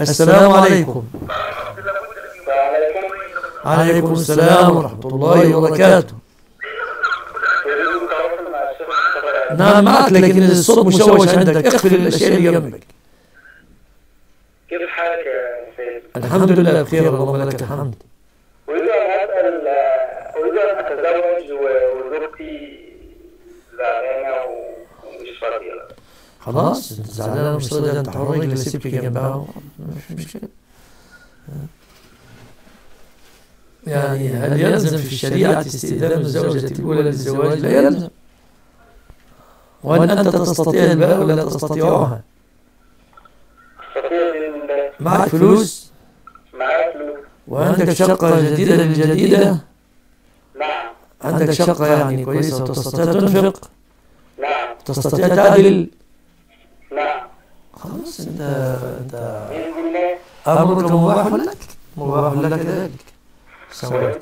السلام عليكم. عليكم السلام ورحمة الله وبركاته. نعم معك لكن الصوت مشوش عندك. اقفل الأشياء اللي جنبك. كيف حالك يا سيد؟ الحمد لله بخير اللهم لك الحمد. أريد أن أسأل أريد أن أتزوج وزوجتي زعلانة ومش فاضية خلاص انت زعلان مش راضي انت حر رجل سيبك جنبها. يعني هل يلزم في الشريعة استئذان الزوجة الأولى للزواج؟ لا يلزم. وهل أنت تستطيع الباء ولا لا تستطيعها؟ معك فلوس؟ معايا فلوس؟ وعندك شقة جديدة للجديدة نعم عندك شقة يعني كويسة وتستطيع تنفق؟ نعم تستطيع تعدل؟ نعم خلاص انت انت أمرك مباح لك. مباح لك ذلك عليكم